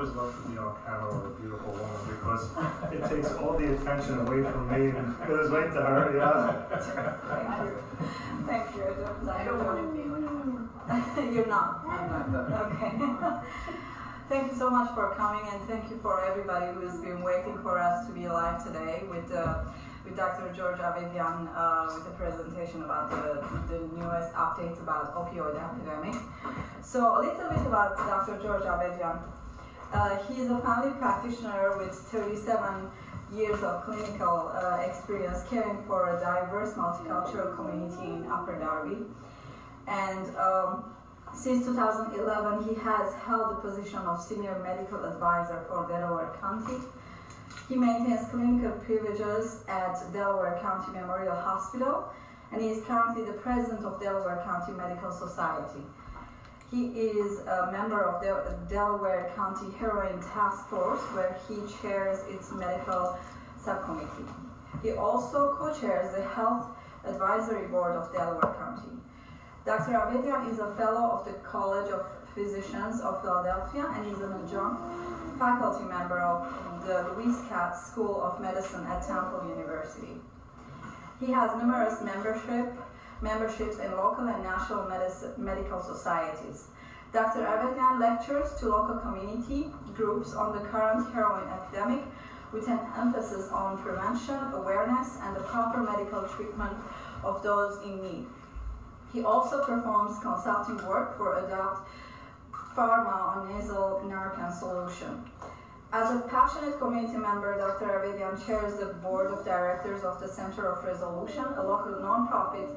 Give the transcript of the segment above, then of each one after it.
I always love to be on camera with a beautiful woman because it takes all the attention away from me and goes right to her. Yeah. Thank you. Thank you. I don't want to be when I'm. You're not. I'm not good. Okay. thank you so much for coming and thank you for everybody who's been waiting for us to be live today with uh, with Dr. George Avedian uh, with the presentation about the, the newest updates about opioid epidemic. So a little bit about Dr. George Avedian. Uh, he is a family practitioner with 37 years of clinical uh, experience caring for a diverse multicultural community in Upper Darby. And um, since 2011, he has held the position of senior medical advisor for Delaware County. He maintains clinical privileges at Delaware County Memorial Hospital, and he is currently the president of Delaware County Medical Society. He is a member of the Delaware County Heroin Task Force, where he chairs its medical subcommittee. He also co-chairs the Health Advisory Board of Delaware County. Dr. Avedian is a fellow of the College of Physicians of Philadelphia and is an adjunct faculty member of the Lewis Katz School of Medicine at Temple University. He has numerous membership, memberships in local and national medical societies. Dr. Avedian lectures to local community groups on the current heroin epidemic with an emphasis on prevention, awareness, and the proper medical treatment of those in need. He also performs consulting work for Adapt Pharma on nasal Narcan solution. As a passionate community member, Dr. Avedian chairs the board of directors of the Center of Resolution, a local nonprofit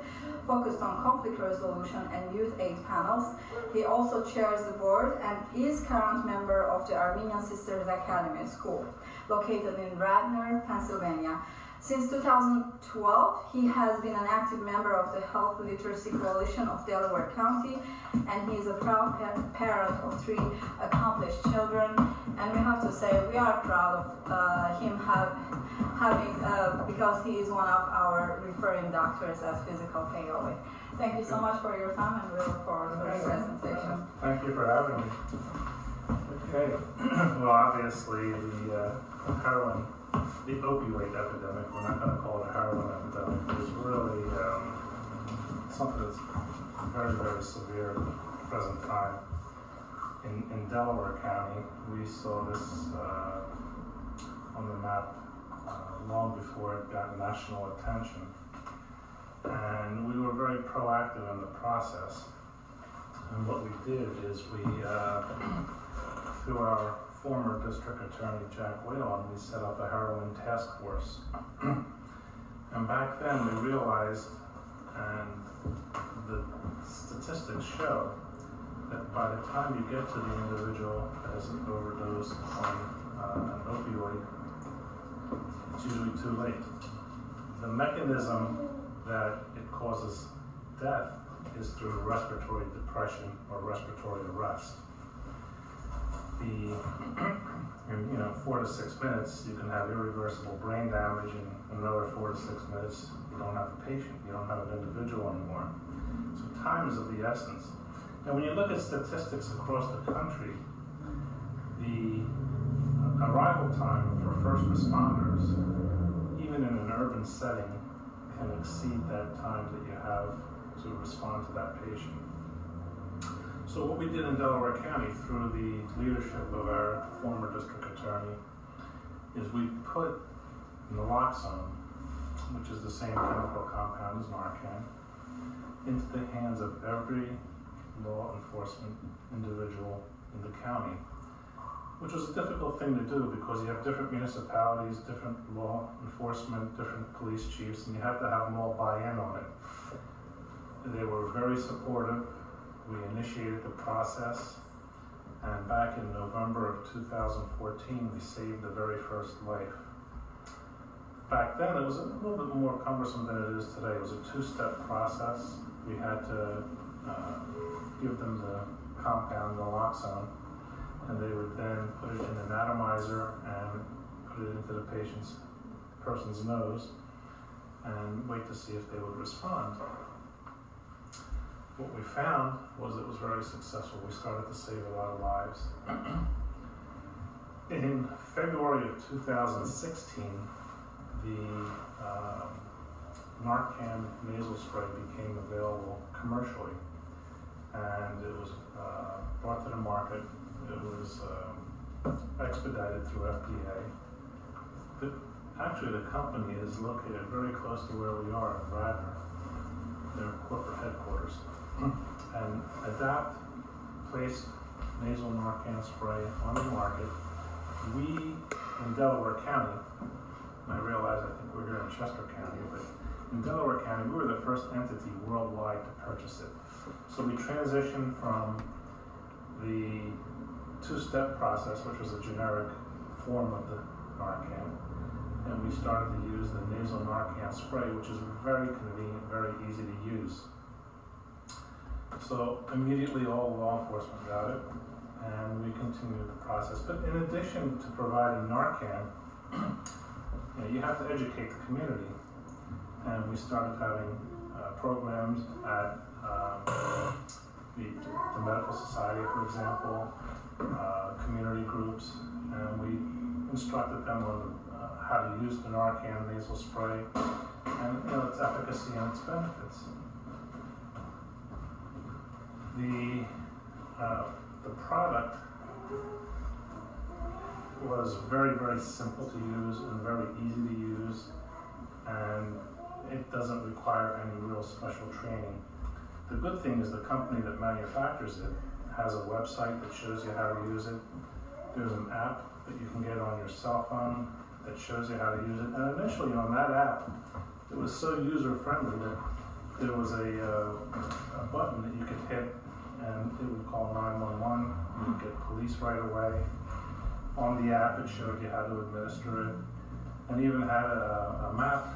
focused on conflict resolution and youth aid panels. He also chairs the board and is current member of the Armenian Sisters Academy School, located in Radnor, Pennsylvania. Since 2012, he has been an active member of the Health Literacy Coalition of Delaware County, and he is a proud parent of three accomplished children. And we have to say we are proud of uh, him have, having, uh, because he is one of our referring doctors as Fyzical Paoli. Thank you so much for your time, and we look forward to the presentation. Thank you for having me. Okay. well, obviously, the uh, heroin the opioid epidemic, we're not going to call it a heroin epidemic, is really um, something that's very, very severe at the present time. In, in Delaware County, we saw this uh, on the map uh, long before it got national attention. And we were very proactive in the process. And what we did is we, uh, through our former district attorney Jack Whelan, we set up a heroin task force. and back then we realized, and the statistics show, that by the time you get to the individual that has overdosed on uh, an opioid, it's usually too late. The mechanism that it causes death is through respiratory depression or respiratory arrest the, in you know, four to six minutes, you can have irreversible brain damage, and in another four to six minutes, you don't have a patient, you don't have an individual anymore. So time is of the essence. And when you look at statistics across the country, the arrival time for first responders, even in an urban setting, can exceed that time that you have to respond to that patient. So what we did in Delaware County through the leadership of our former district attorney is we put naloxone, which is the same chemical compound as Narcan, into the hands of every law enforcement individual in the county, which was a difficult thing to do because you have different municipalities, different law enforcement, different police chiefs, and you have to have them all buy in on it. They were very supportive we initiated the process, and back in November of 2014, we saved the very first life. Back then, it was a little bit more cumbersome than it is today. It was a two-step process. We had to uh, give them the compound naloxone, and they would then put it in an atomizer and put it into the patient's person's nose and wait to see if they would respond what we found was it was very successful. We started to save a lot of lives. In February of 2016, the um, Narcan nasal spray became available commercially, and it was uh, brought to the market. It was um, expedited through FDA. The, actually, the company is located very close to where we are in Radnor, their corporate headquarters. and Adapt placed nasal Narcan spray on the market. We, in Delaware County, I realize I think we're here in Chester County, but in Delaware County, we were the first entity worldwide to purchase it. So we transitioned from the two-step process, which was a generic form of the Narcan, and we started to use the nasal Narcan spray, which is very convenient, very easy to use. So immediately all law enforcement got it, and we continued the process. But in addition to providing Narcan, you, know, you have to educate the community, and we started having uh, programs at um, the, the medical society, for example, uh, community groups, and we instructed them on uh, how to use the Narcan nasal spray and you know, its efficacy and its benefits. The, uh, the product was very, very simple to use and very easy to use, and it doesn't require any real special training. The good thing is the company that manufactures it has a website that shows you how to use it. There's an app that you can get on your cell phone that shows you how to use it. And initially on that app, it was so user friendly that there was a, uh, a button that you could hit and it would call 911. You would get police right away. On the app, it showed you how to administer it and even had a, a map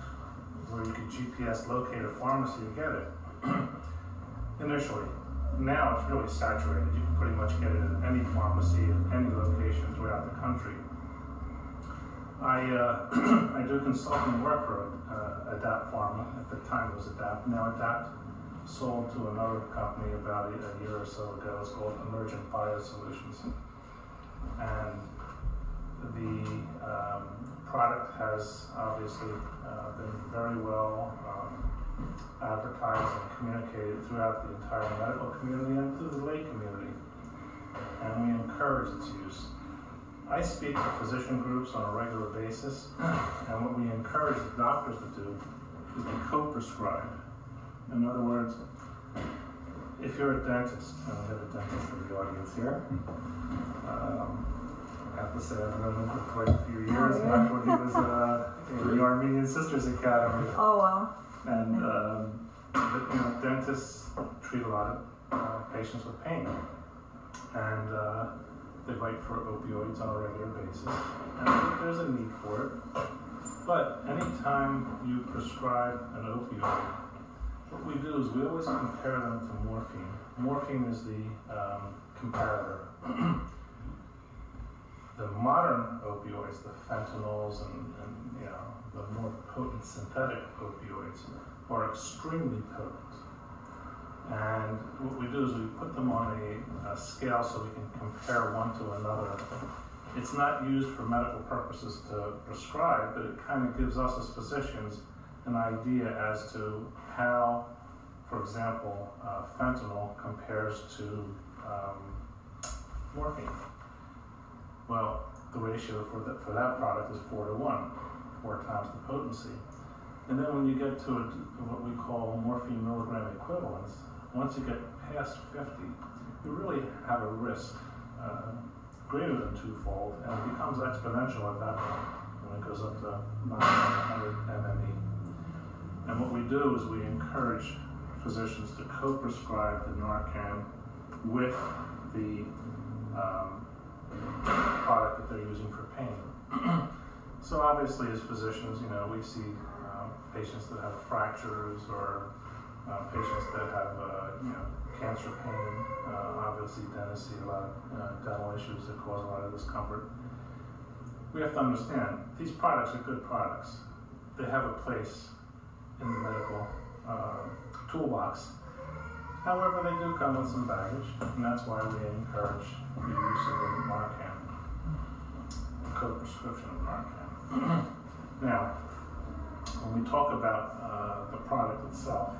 where you could GPS locate a pharmacy and get it initially now it's really saturated. You can pretty much get it at any pharmacy at any location throughout the country. I, uh, I do consulting work for uh, Adapt Pharma. At the time it was Adapt. Now Adapt sold to another company about a, year or so ago. It's called Emergent Biosolutions. And the um, product has obviously uh, been very well um, advertised and communicated throughout the entire medical community and through the lay community. And we encourage its use. I speak to physician groups on a regular basis, and what we encourage the doctors to do is to co-prescribe. In other words, if you're a dentist, and we have a dentist in the audience here, um, I have to say I've known him for quite a few years, Oh, back when he was uh, in the Armenian Sisters Academy. Oh wow. And um, but, you know, dentists treat a lot of uh, patients with pain, and uh, they write for opioids on a regular basis. And I think there's a need for it. But anytime you prescribe an opioid, what we do is we always compare them to morphine. Morphine is the um, comparator. the modern opioids, the fentanyls and, and you know the more potent synthetic opioids, are extremely potent. And what we do is we put them on a, a scale so we can compare one to another. It's not used for medical purposes to prescribe, but it kind of gives us as physicians an idea as to how, for example, uh, fentanyl compares to um, morphine. Well, the ratio for that, for that product is four to one, four times the potency. And then when you get to a, what we call morphine milligram equivalents, once you get past 50, you really have a risk uh, greater than twofold, and it becomes exponential at that point when it goes up to 900 MME. And what we do is we encourage physicians to co-prescribe the Narcan with the um, product that they're using for pain. so obviously, as physicians, you know, we see um, patients that have fractures or uh, patients that have, uh, you know, cancer pain. Uh, obviously, dentists see a lot of uh, dental issues that cause a lot of discomfort. We have to understand these products are good products. They have a place in the medical toolbox. However, they do come with some baggage, and that's why we encourage the use of the Narcan. co-prescription of Narcan. now, when we talk about uh, the product itself,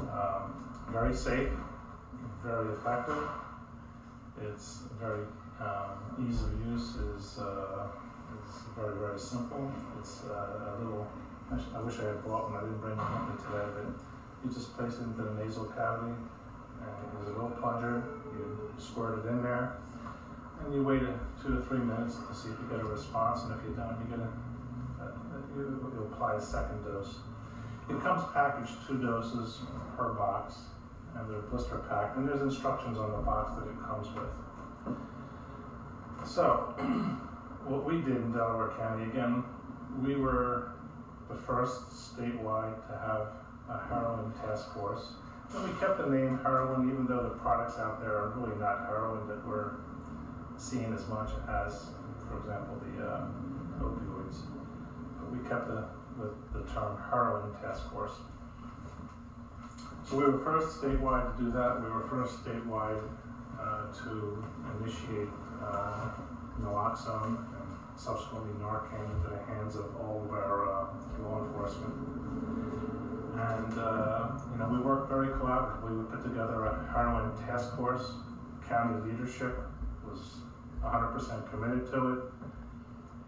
um, very safe, very effective. It's very um, ease of use is uh, is very very simple. It's uh, a little. I wish I had brought one. I didn't bring one with me today, but you just place it into the nasal cavity, and there's a little plunger. You squirt it in there, and you wait a, two to three minutes to see if you get a response. And if you don't, you get a, a you, you apply a second dose. It comes packaged two doses per box, and they're blister packed, and there's instructions on the box that it comes with. So, what we did in Delaware County, again, we were the first statewide to have a heroin task force. And we kept the name heroin, even though the products out there are really not heroin that we're seeing as much as, for example, the uh, opioids. But we kept the, the, the term heroin task force. So we were first statewide to do that. We were first statewide uh, to initiate uh, naloxone and subsequently Narcan into the hands of all of our uh, law enforcement. And, uh, you know, we worked very collaboratively. We put together a heroin task force. County leadership was 100% committed to it.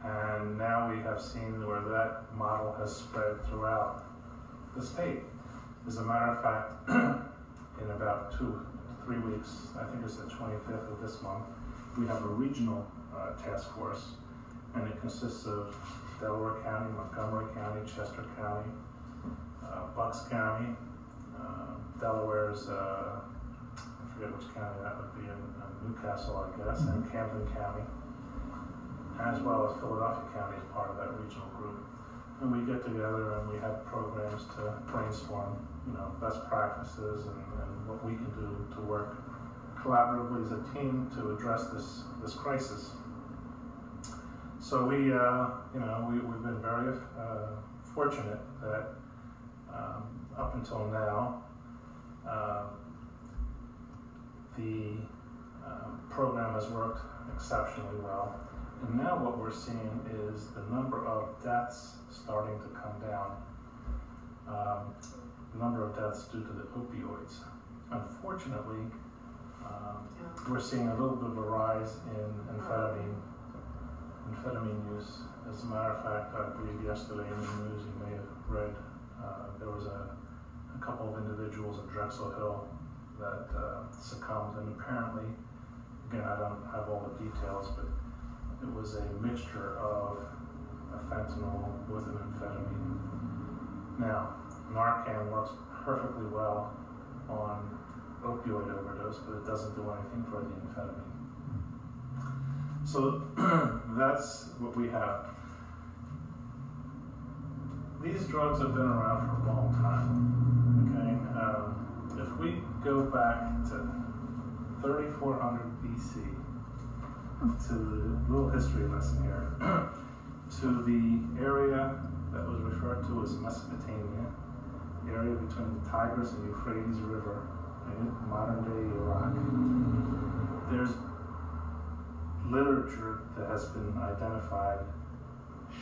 And now we have seen where that model has spread throughout the state. As a matter of fact, in about two, three weeks, I think it's the 25th of this month, we have a regional uh, task force, and it consists of Delaware County, Montgomery County, Chester County, uh, Bucks County, uh, Delaware's, uh, I forget which county that would be in, Newcastle, I guess, and Camden County, as well as Philadelphia County as part of that regional group. And we get together and we have programs to brainstorm, you know, best practices and, and what we can do to work collaboratively as a team to address this, this crisis. So we, uh, you know, we, we've been very uh, fortunate that um, up until now, uh, the um, program has worked exceptionally well. And now what we're seeing is the number of deaths starting to come down. Um, the number of deaths due to the opioids. Unfortunately, um, we're seeing a little bit of a rise in amphetamine, amphetamine use. As a matter of fact, I believe yesterday in the news you may have read uh, there was a, a, couple of individuals in Drexel Hill that uh, succumbed, and apparently, again, I don't have all the details, but it was a mixture of a fentanyl with an amphetamine. Now, Narcan works perfectly well on opioid overdose, but it doesn't do anything for the amphetamine. So that's what we have. These drugs have been around for a long time. Okay, um, if we go back to 3400 BC, to the little history lesson here, to the area that was referred to as Mesopotamia, the area between the Tigris and Euphrates River, in modern day Iraq. There's literature that has been identified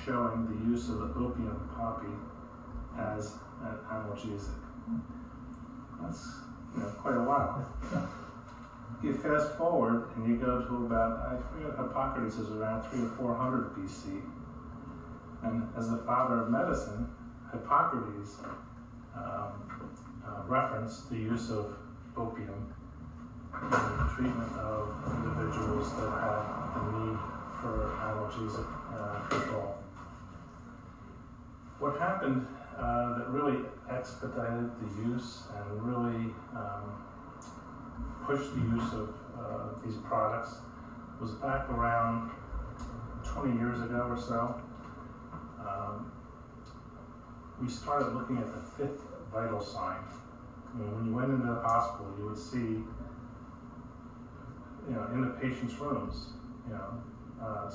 showing the use of the opium poppy as an analgesic. That's you know, quite a while. You fast forward and you go to about, I forget, Hippocrates is around 3 or 400 BC. And as the father of medicine, Hippocrates um, uh, referenced the use of opium in the treatment of individuals that had the need for analgesic uh, control. What happened uh, that really expedited the use and really um, pushed the use of uh, these products was back around 20 years ago or so. Um, we started looking at the fifth vital sign when you went into the hospital, you would see, you know, in the patient's rooms, you know, uh,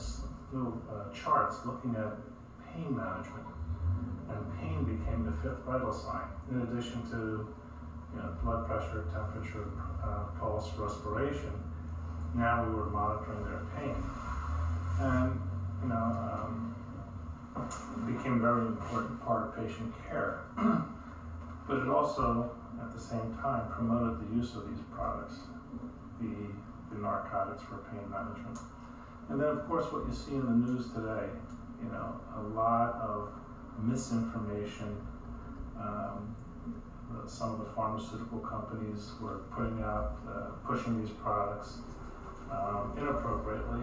little uh, charts looking at pain management. And pain became the fifth vital sign, in addition to, you know, blood pressure, temperature, uh, pulse, respiration. Now we were monitoring their pain. And, you know, um, it became a very important part of patient care. but it also, at the same time, promoted the use of these products, the, the narcotics for pain management. And then, of course, what you see in the news today, you know, a lot of misinformation. Um, some of the pharmaceutical companies were putting out, uh, pushing these products um, inappropriately,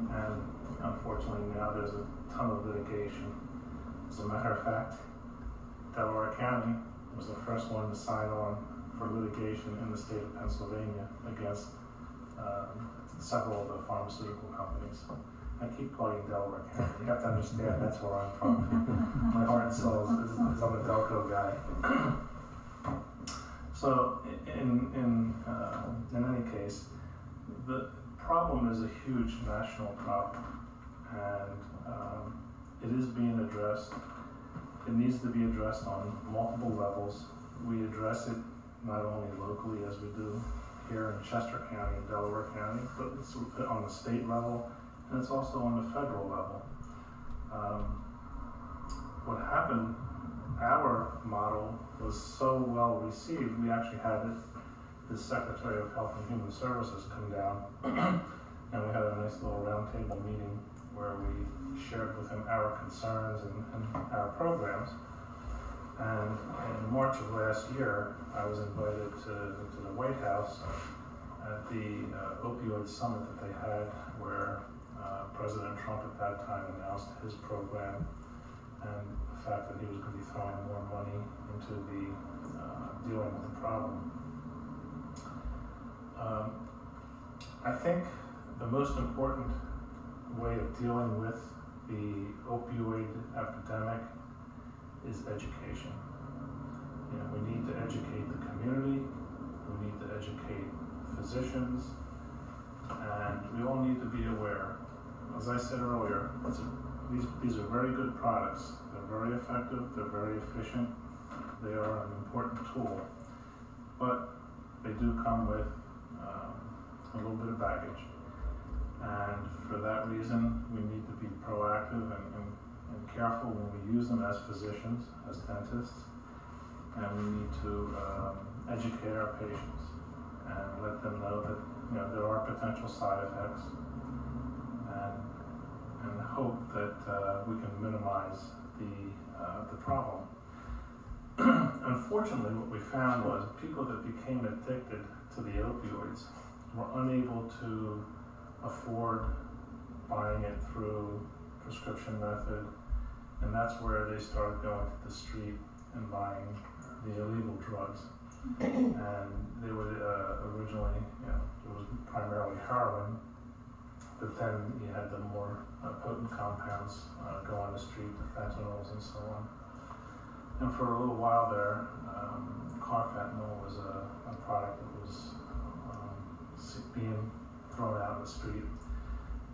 and unfortunately now there's a ton of litigation. As a matter of fact, Delaware County was the first one to sign on for litigation in the state of Pennsylvania against um, several of the pharmaceutical companies. I keep plugging Delaware County. You have to understand that's where I'm from. My heart and soul is, is I'm a Delco guy. So, in in uh, in any case, the problem is a huge national problem, and um, it is being addressed. It needs to be addressed on multiple levels. We address it not only locally as we do here in Chester County and Delaware County, but it's on the state level and it's also on the federal level. Um, what happened, our model was so well received, we actually had the Secretary of Health and Human Services come down, and we had a nice little roundtable meeting where we shared with him our concerns and, and our programs. And in March of last year, I was invited to, to the White House at the uh, opioid summit that they had, where uh, President Trump at that time announced his program and the fact that he was going to be throwing more money into the uh, dealing with the problem. Um, I think the most important way of dealing with the opioid epidemic is education. You know, we need to educate the community, we need to educate physicians, and we all need to be aware as I said earlier, a, these, these are very good products. Very effective, they're very efficient, they are an important tool, but they do come with um, a little bit of baggage. And for that reason, we need to be proactive and, and, and careful when we use them as physicians, as dentists, and we need to um, educate our patients and let them know that you know there are potential side effects and, and hope that uh, we can minimize the, uh, the problem. Unfortunately, what we found was people that became addicted to the opioids were unable to afford buying it through prescription method, and that's where they started going to the street and buying the illegal drugs. and they were uh, originally, you know, it was primarily heroin, but then you had the more uh, potent compounds uh, go on the street, the fentanyls and so on. And for a little while there, um, was a, a, product that was um, being thrown out on the street.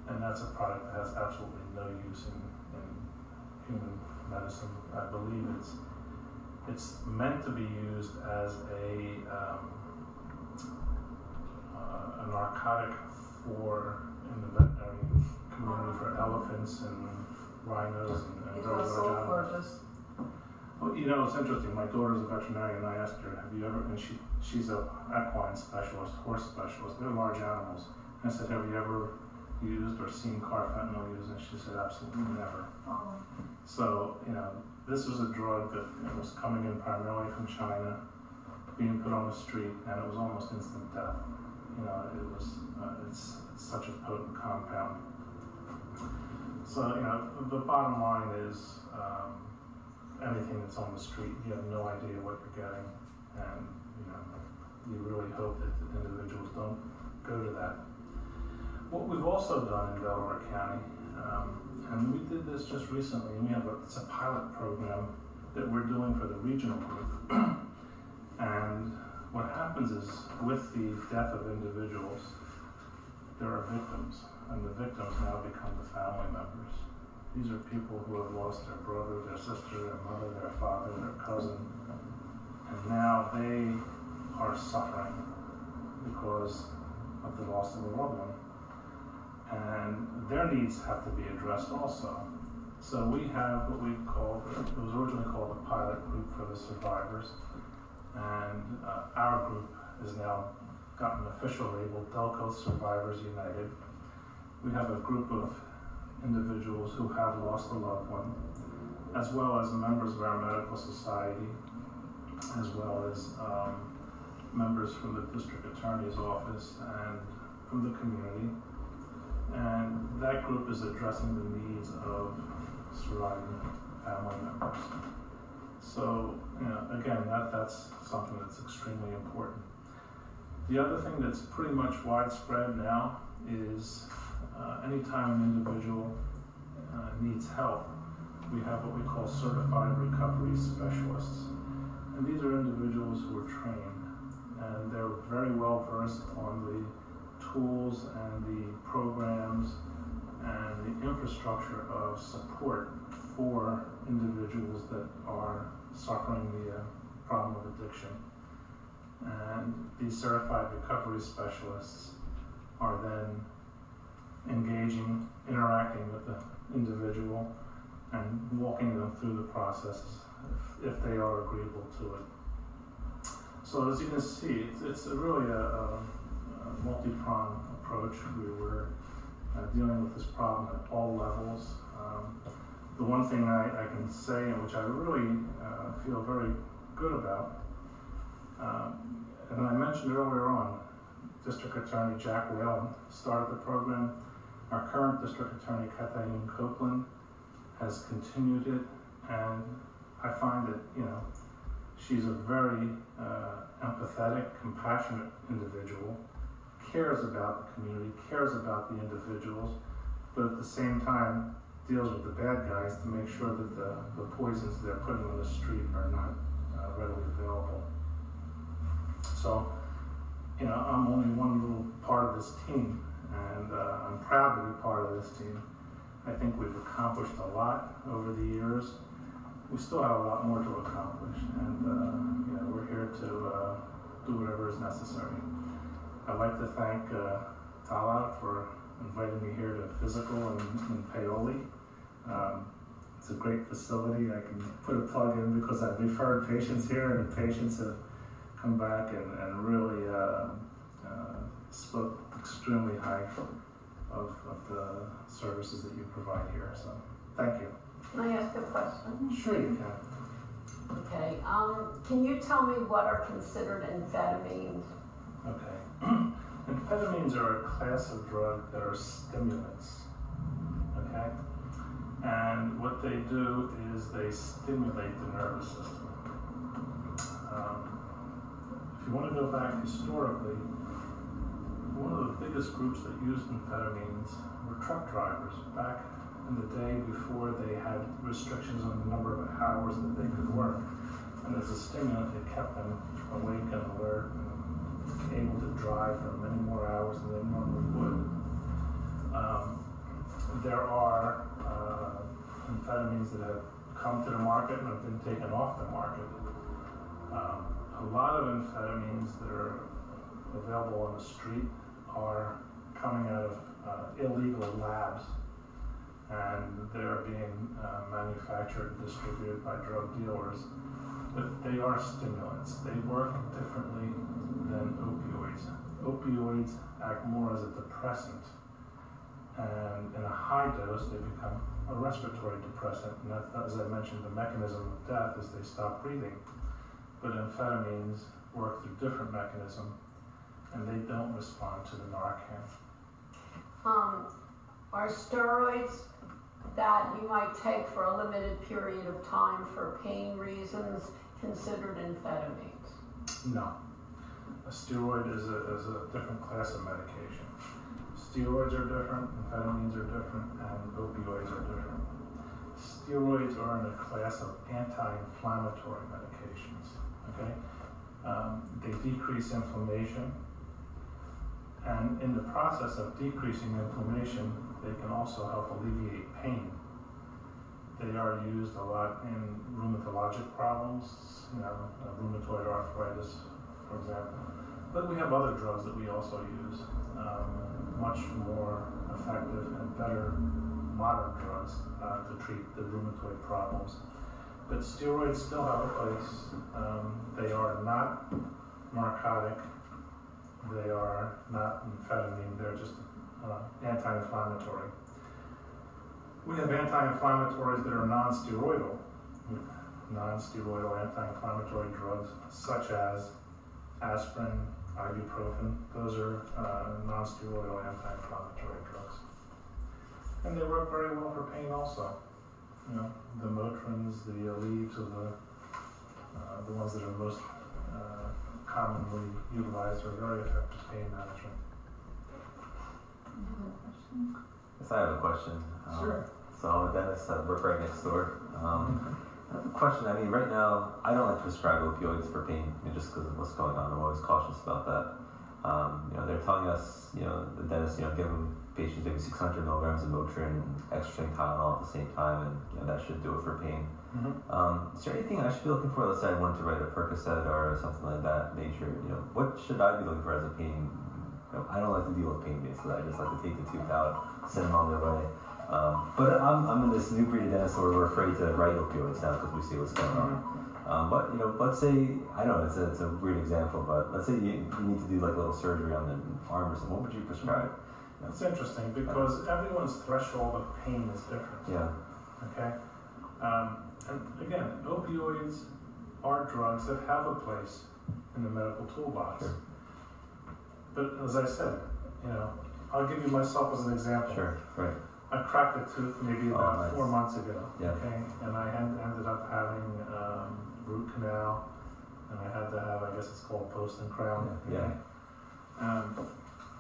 And that's a product that has absolutely no use in, in human medicine. I believe it's it's meant to be used as a um, uh, a narcotic for in the veterinary um, community for elephants and rhinos and, and it was for just. Well, you know, it's interesting. My daughter's a veterinarian. I asked her, "Have you ever?" And she she's a equine specialist, horse specialist. They're large animals. And I said, "Have you ever used or seen carfentanil used?" And she said, "Absolutely never." Oh. So you know, this was a drug that was coming in primarily from China, being put on the street, and it was almost instant death. You know, it was uh, it's such a potent compound. So, you know, the bottom line is um, anything that's on the street, you have no idea what you're getting. And, you know, you really hope that individuals don't go to that. What we've also done in Delaware County, um, and we did this just recently, and we have a, it's a pilot program that we're doing for the regional group. and what happens is with the death of individuals, there are victims, and the victims now become the family members. These are people who have lost their brother, their sister, their mother, their father, their cousin, and now they are suffering because of the loss of a loved one. And their needs have to be addressed also. So we have what we call, it was originally called a pilot group for the survivors. And uh, our group has now gotten an official label, Delco Survivors United. We have a group of individuals who have lost a loved one, as well as members of our medical society, as well as um, members from the district attorney's office and from the community. And that group is addressing the needs of surviving family members. So, again, that, that's something that's extremely important. The other thing that's pretty much widespread now is uh, anytime an individual uh, needs help, we have what we call certified recovery specialists. And these are individuals who are trained and they're very well versed on the tools and the programs and the infrastructure of support for individuals that are suffering the uh, problem of addiction. And these certified recovery specialists are then engaging, interacting with the individual, and walking them through the process if, if they are agreeable to it. So as you can see, it's, it's a really a, a, a multi-pronged approach. We were uh, dealing with this problem at all levels. Um, the one thing I, I, can say, and which I really uh, feel very good about, um, and I mentioned earlier on, District Attorney Jack Whelan started the program. Our current District Attorney, Katayoun Copeland, has continued it, and I find that, you know, she's a very uh, empathetic, compassionate individual cares about the community, cares about the individuals, but at the same time deals with the bad guys to make sure that the, the poisons they're putting on the street are not uh, readily available. So, you know, I'm only one little part of this team, and uh, I'm proud to be part of this team. I think we've accomplished a lot over the years. We still have a lot more to accomplish, and uh, you know, we're here to uh, do whatever is necessary. I'd like to thank uh, Tala for inviting me here to Fyzical in, in Paoli. Um, it's a great facility. I can put a plug in because I've referred patients here, and the patients have come back and, and really uh, uh, spoke extremely high of, of the services that you provide here. So, thank you. Can I ask a question? Sure, you can. Okay. Um, can you tell me what are considered amphetamines? Okay. Amphetamines are a class of drug that are stimulants. Okay? And what they do is they stimulate the nervous system. Um, if you want to go back historically, one of the biggest groups that used amphetamines were truck drivers back in the day before they had restrictions on the number of hours that they could work. And as a stimulant, it kept them awake and alert able to drive for many more hours than they normally would. Um, there are uh, amphetamines that have come to the market and have been taken off the market. Um, a lot of amphetamines that are available on the street are coming out of uh, illegal labs and they're being uh, manufactured and distributed by drug dealers. But they are stimulants. They work differently than opioids. Opioids act more as a depressant, and in a high dose, they become a respiratory depressant. And that's, as I mentioned, the mechanism of death is they stop breathing. But amphetamines work through different mechanism, and they don't respond to the Narcan. Um, are steroids that you might take for a limited period of time for pain reasons considered amphetamines? No. A steroid is a, is a different class of medication. Steroids are different, amphetamines are different, and opioids are different. Steroids are in a class of anti-inflammatory medications. Okay, um, they decrease inflammation, and in the process of decreasing inflammation, they can also help alleviate pain. They are used a lot in rheumatologic problems, you know, rheumatoid arthritis, for example. But we have other drugs that we also use, um, much more effective and better modern drugs uh, to treat the rheumatoid problems. But steroids still have a place. Um, they are not narcotic. They are not amphetamine. They're just uh, anti-inflammatory. We have anti-inflammatories that are non-steroidal, non-steroidal anti-inflammatory drugs such as aspirin, ibuprofen. Those are uh, non-steroidal anti-inflammatory drugs, and they work very well for pain also. You know, the Motrins, the Aleve are the uh, the ones that are most uh, commonly utilized are very effective pain management. Any other questions? Yes, I have a question. Um, Sure. So I'm a dentist. I work right next door. Um, I have a question. I mean, right now, I don't like to prescribe opioids for pain, I mean, just because of what's going on. I'm always cautious about that. Um, you know, they're telling us, you know, the dentist, you know, giving patients maybe 600 milligrams of Motrin and extra Tylenol at the same time, and you know, that should do it for pain. Mhm. Um, is there anything I should be looking for? Let's say I wanted to write a Percocet or something like that nature. You know, what should I be looking for as a pain? You know, I don't like to deal with pain basically. I just like to take the tooth out, send them on their way. Um, but I'm, I'm in this new breed of dentist where we're afraid to write opioids now because we see what's going on. Um, but you know, let's say I don't know it's a, it's a weird example, but let's say you, you need to do like a little surgery on the arm or something. What would you prescribe? It's interesting because everyone's threshold of pain is different. Yeah, Okay? Um, and again, opioids are drugs that have a place in the medical toolbox. Sure. But as I said, you know, I'll give you myself as an example. sure, right, I cracked a tooth maybe Oh, about nice. four months ago. Yeah. Okay? And I en- ended up having um, root canal, and I had to have, I guess it's called post and crown. Yeah, okay? Um,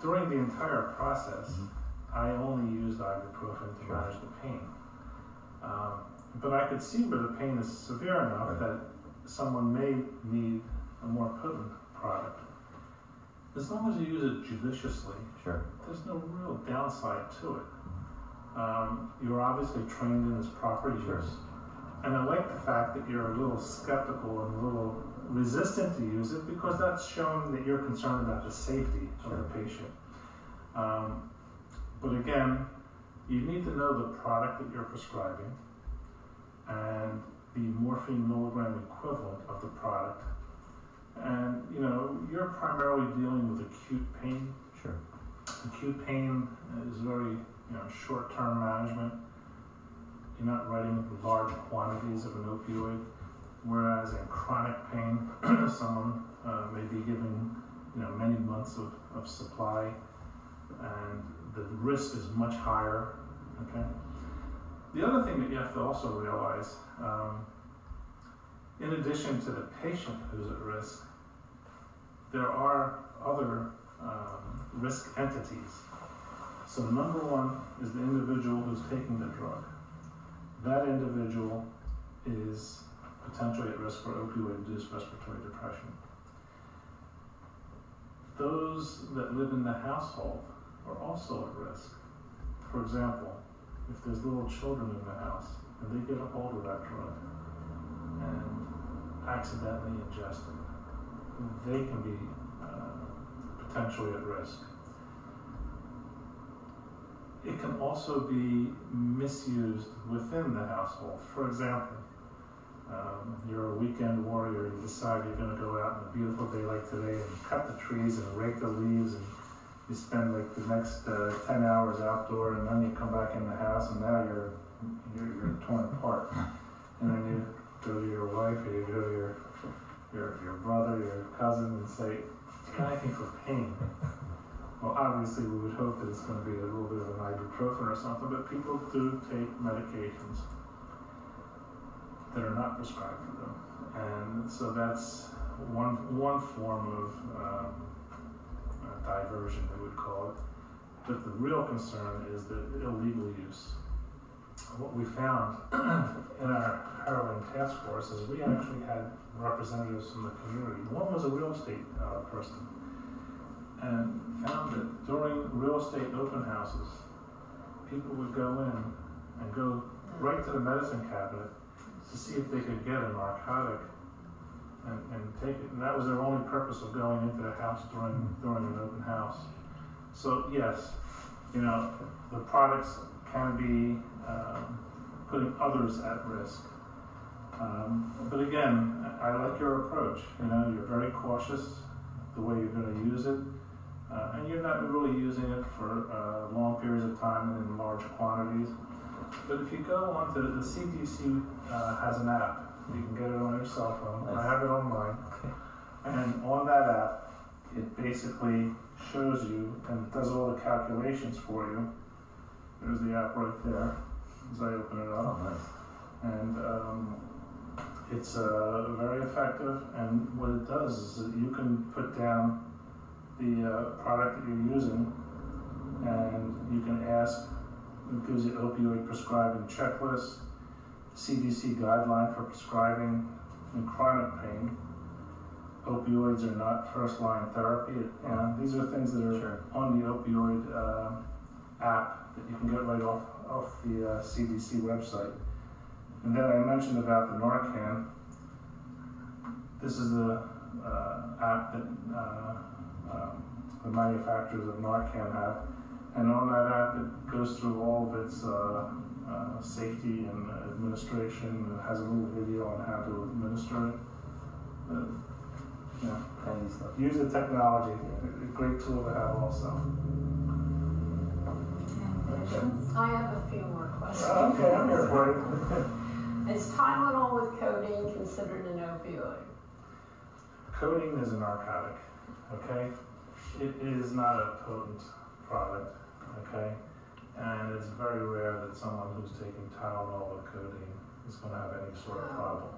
during the entire process, Mhm. I only used ibuprofen to Sure. manage the pain. Um, but I could see where the pain is severe enough Right. that someone may need a more potent product. As long as you use it judiciously, sure, there's no real downside to it. Um, you're obviously trained in this property. Sure. And I like the fact that you're a little skeptical and a little resistant to use it because that's showing that you're concerned about the safety of the patient. Um, but again, you need to know the product that you're prescribing and the morphine milligram equivalent of the product. And you know, you're primarily dealing with acute pain sure, Acute pain is very, you know, short-term management. You're not writing large quantities of an opioid, whereas in chronic pain, someone uh, may be given, you know, many months of, of supply, and the risk is much higher. Okay. The other thing that you have to also realize, um, in addition to the patient who's at risk, there are other um, risk entities. So number one is the individual who's taking the drug. That individual is potentially at risk for opioid-induced respiratory depression. Those that live in the household are also at risk. For example, if there's little children in the house and they get a hold of that drug and accidentally ingest it, they can be uh, potentially at risk. It can also be misused within the household. For example, um, you're a weekend warrior, you decide you're going to go out on a beautiful day like today and cut the trees and rake the leaves, and you spend like the next uh, 10 hours outdoor, and then you come back in the house, and now you're, you're, you're torn apart. And then you go to your wife, or you go to your, your, your brother, your cousin, and say, Can I think for pain? Well, obviously, we would hope that it's going to be a little bit of an ibuprofen or something, but people do take medications that are not prescribed for them, and so that's one one form of um, uh, diversion, they would call it. But the real concern is the illegal use. What we found in our heroin task force is we actually had representatives from the community. One was a real estate uh, person, and found that during real estate open houses, people would go in and go right to the medicine cabinet to see if they could get a narcotic and, and take it. And that was their only purpose of going into the house during during an open house. So yes, you know, the products can be um, putting others at risk. Um, but again, I like your approach. You know, you're very cautious the way you're going to use it, uh, and you're not really using it for uh, long periods of time and in large quantities. But if you go onto the CDC uh, has an app, you can get it on your cell phone. I have it on mine, and on that app, it basically shows you and does all the calculations for you. There's the app right there as I open it up Oh, nice. and um, it's uh, very effective. And what it does is that you can put down the uh, product that you're using, and you can ask. It gives you opioid prescribing checklist, CDC guideline for prescribing in chronic pain. Opioids are not first line therapy. And these are things that are Sure. on the opioid uh, app that you can get right off off the uh, CDC website. And then I mentioned about the Narcan. This is the uh, app that uh, um, the manufacturers of Narcan have, and on that app it goes through all of its uh, uh, safety and administration. It has a little video on how to administer it. Uh, you know, Handy stuff. use the technology. A great tool to have also. Any questions? I have a few more questions. Uh, okay, I'm here for it. Is Tylenol with codeine considered an opioid? Codeine is a narcotic, okay? It is not a potent product, okay? And it's very rare that someone who's taking Tylenol with codeine is going to have any sort of problem.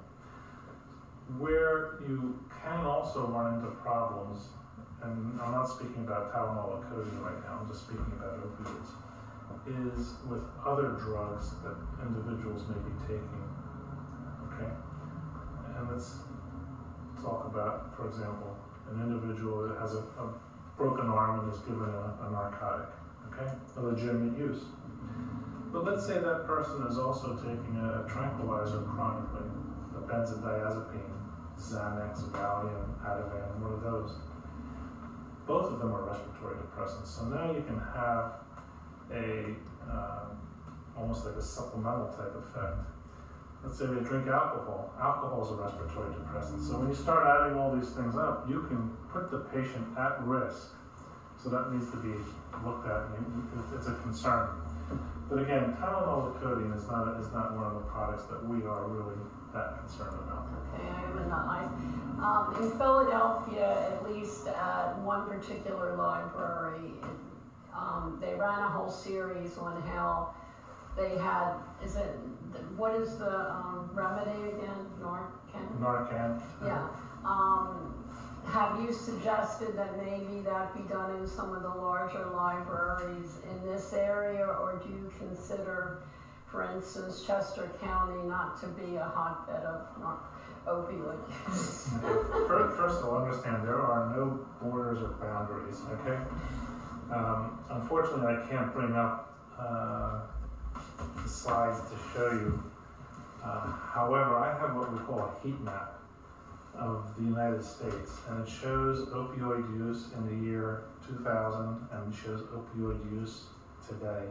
Where you can also run into problems, and I'm not speaking about Tylenol with codeine right now, I'm just speaking about opioids, is with other drugs that individuals may be taking, okay? And let's talk about, for example, an individual that has a, a broken arm and is given a, a narcotic, okay, a legitimate use. But let's say that person is also taking a tranquilizer chronically, a benzodiazepine, Xanax, Valium, Ativan, one of those. Both of them are respiratory depressants. So now you can have a um, almost like a supplemental type effect let's say they drink alcohol. Alcohol is a respiratory depressant. So when you start adding all these things up, you can put the patient at risk. So that needs to be looked at. It's a concern. But again, Tylenol with codeine is not is not one of the products that we are really that concerned about. Okay, I have another. Um, in Philadelphia, at least at one particular library, um, they ran a whole series on how they had, is it, what is the um, remedy again? Narcan? Narcan. Yeah. Um, have you suggested that maybe that be done in some of the larger libraries in this area, or do you consider, for instance, Chester County not to be a hotbed of nar- opioid use? First, first of all, understand there are no borders or boundaries. Okay. Um, unfortunately, I can't bring up uh, the slides to show you. Uh, however, I have what we call a heat map of the United States, and it shows opioid use in the year 2000 and shows opioid use today.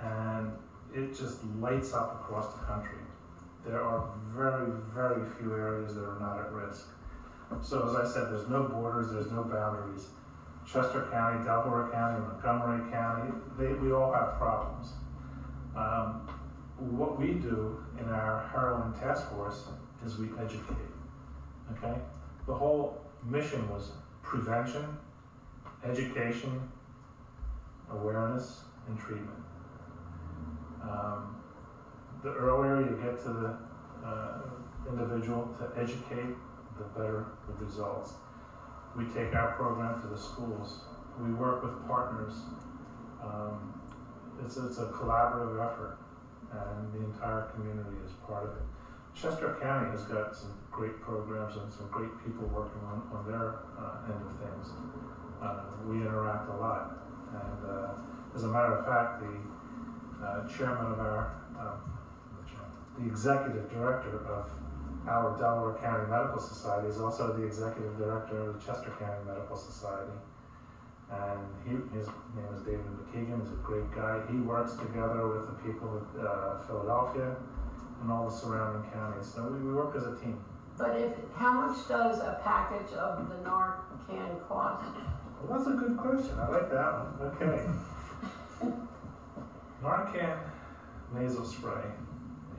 And it just lights up across the country. There are very, very few areas that are not at risk. So, as I said, there's no borders, there's no boundaries. Chester County, Delaware County, Montgomery County, they, we all have problems. Um, what we do in our heroin task force is we educate. Okay? The whole mission was prevention, education, awareness, and treatment. Um, the earlier you get to the uh, individual to educate, the better the results. We take our program to the schools. We work with partners. Um, it's, it's a collaborative effort, and the entire community is part of it. Chester County has got some great programs and some great people working on, on their uh, end of things. Uh, we interact a lot. And uh, as a matter of fact, the uh, chairman of our, um, the executive director of our Delaware County Medical Society is also the executive director of the Chester County Medical Society. And he, his name is David McKeegan, he's a great guy. He works together with the people of uh, Philadelphia and all the surrounding counties. So we, we work as a team. But if, how much does a package of the Narcan cost? Well, that's a good question. I like that one. Okay. Narcan nasal spray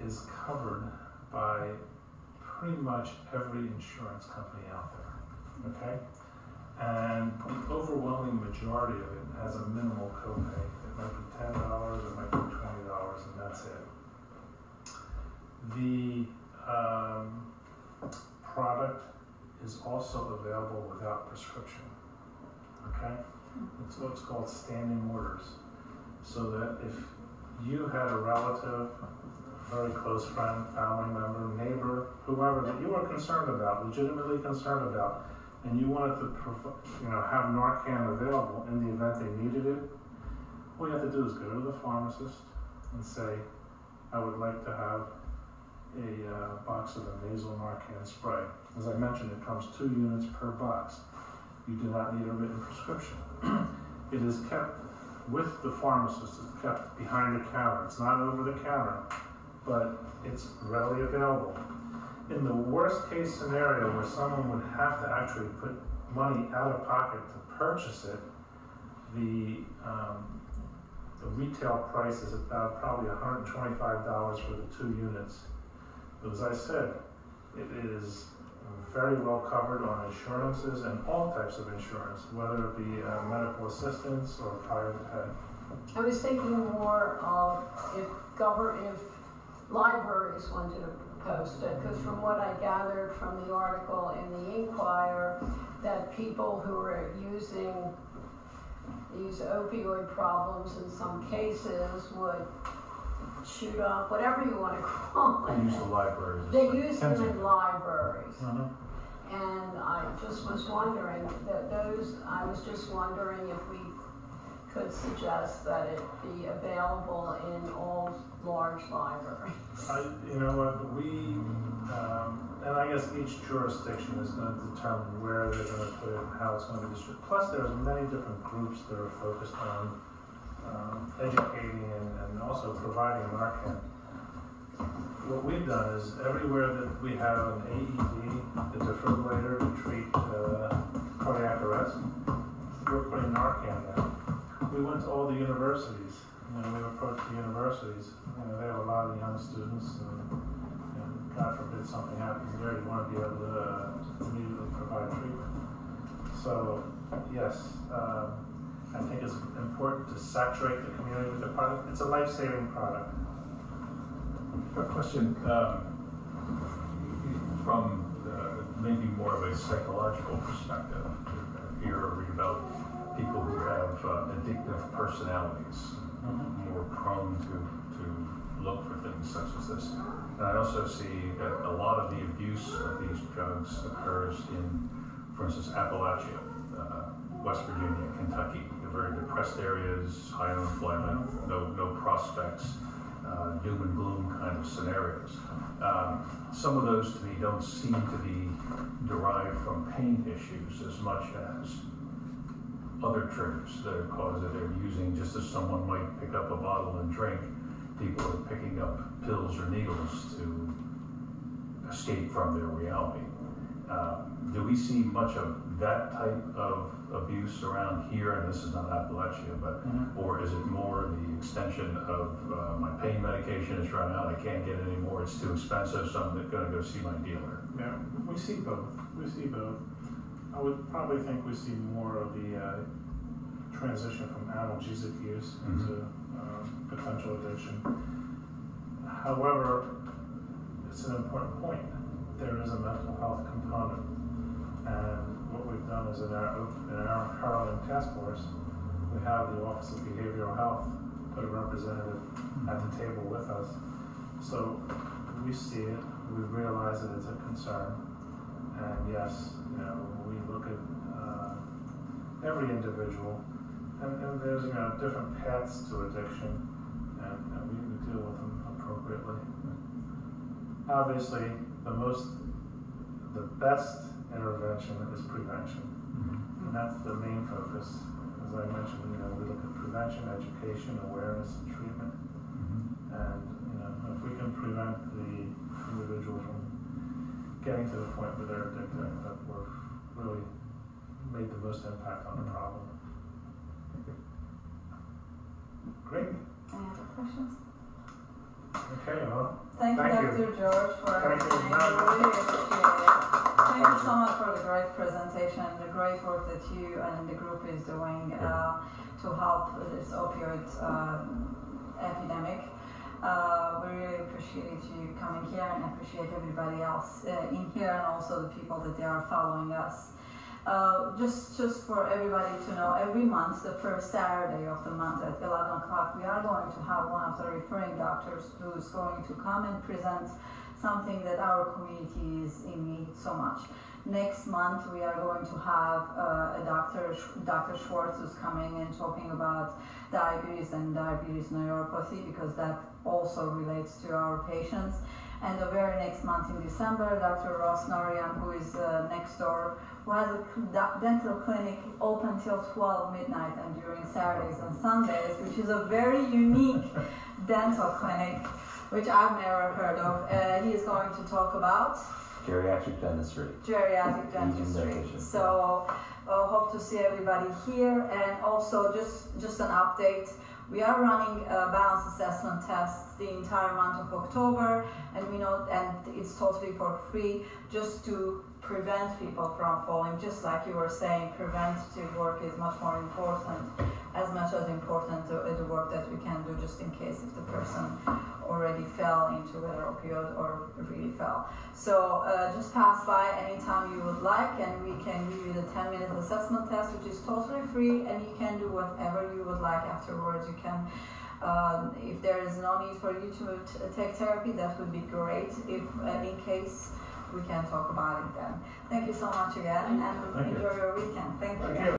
is covered by pretty much every insurance company out there. Okay? And the overwhelming majority of it has a minimal copay. It might be ten dollars, it might be twenty dollars, and that's it. The um, product is also available without prescription. Okay? It's what's called standing orders. So that if you had a relative, very close friend, family member, neighbor, whoever that you were concerned about, legitimately concerned about, and you wanted to, you know, have Narcan available in the event they needed it, all you have to do is go to the pharmacist and say, I would like to have a uh, box of the nasal Narcan spray. As I mentioned, it comes two units per box. You do not need a written prescription. it is kept with the pharmacist. It's kept behind the counter. It's not over the counter, but it's readily available. In the worst case scenario where someone would have to actually put money out of pocket to purchase it, the um, the retail price is about probably $125 for the two units. But as I said, it is very well covered on insurances and all types of insurance, whether it be uh, medical assistance or private pay. I was thinking more of if govern, if libraries wanted to post it, because from what I gathered from the article in the Inquirer, that people who are using these opioid problems in some cases would shoot up, whatever you want to call it. They use the libraries. They like use them in libraries. Mhm. And I just was wondering, that those, I was just wondering if we could suggest that it be available in all large libraries. I, you know what, we, um, and I guess each jurisdiction is gonna determine where they're gonna put it and how it's gonna be distributed. Plus, there's many different groups that are focused on, um, educating and, and also providing Narcan. What we've done is everywhere that we have an AED, the defibrillator to treat, uh, cardiac arrest, we're putting Narcan there. We went to all the universities, you know, we approached the universities, you know, they have a lot of young students and, God forbid something happens there, you wanna be able to uh, immediately provide treatment. So, yes, um, I think it's important to saturate the community with the product, it's a life-saving product. A question, um, from uh, maybe more of a psychological perspective. Here, or about people who have uh, addictive personalities, more prone to, to look for things such as this. And I also see that a lot of the abuse of these drugs occurs in, for instance, Appalachia, uh, West Virginia, Kentucky. They're very depressed areas, high unemployment, no, no prospects, uh, doom and gloom kind of scenarios. Um, some of those to me don't seem to be derived from pain issues as much as other triggers that are caused that they're using just as someone might pick up a bottle and drink. People are picking up pills or needles to escape from their reality. Uh, do we see much of that type of abuse around here? And this is not Appalachia, but or is it more the extension of uh, my pain medication is run out, I can't get it anymore, it's too expensive, so I'm going to go see my dealer? Yeah, we see both. We see both. I would probably think we see more of the uh, transition from analgesic use into um, potential addiction. However, it's an important point. There is a mental health component, and what we've done is in our in our heroin task force, we have the Office of Behavioral Health put a representative at the table with us. So we see it, we realize that it's a concern, and yes, you know, we look at uh, every individual, and, and there's you know different paths to addiction, and, we, we deal with them appropriately. Obviously, the most, the best intervention is prevention, and that's the main focus. As I mentioned, you know, we look at prevention, education, awareness, and treatment. Mhm. And, you know, if we can prevent the individual from getting to the point where they're addicted, that we're really made the most impact on the problem. Great. Any other questions? Okay, well, Thank you, Thank Dr. George, for Thank you everything. We really appreciate it. Thank you so much for the great presentation, the great work that you and the group is doing uh, to help this opioid um, epidemic. Uh, we really appreciate you coming here and appreciate everybody else uh, in here and also the people that they are following us. Uh, just, just for everybody to know, every month, the first Saturday of the month at 11 o'clock, we are going to have one of the referring doctors who is going to come and present something that our community is in need so much. Next month, we are going to have uh, a doctor, Dr. Schwartz, who's coming and talking about diabetes and diabetes neuropathy because that also relates to our patients. And the very next month in December, Dr. Ross Norian, who is uh, next door, who has a dental clinic open till 12 midnight and during Saturdays and Sundays, which is a very unique dental clinic, which I've never heard of. Uh, he is going to talk about Geriatric dentistry. geriatric dentistry. So uh, hope to see everybody here, and also just just an update. We are running a balance assessment test the entire month of October, and we know, and it's totally for free, just to prevent people from falling. Just like you were saying, preventative work is much more important, as much as important the, the work that we can do just in case if the person already fell into whether opioid or really fell. So uh, just pass by anytime you would like, and we can give you the 10 minute assessment test, which is totally free, and you can do whatever you would like afterwards. You can, um, if there is no need for you to take therapy, that would be great. If uh, in case we can talk about it then. Thank you so much again, and Thank you. enjoy your weekend. Thank you. Thank you.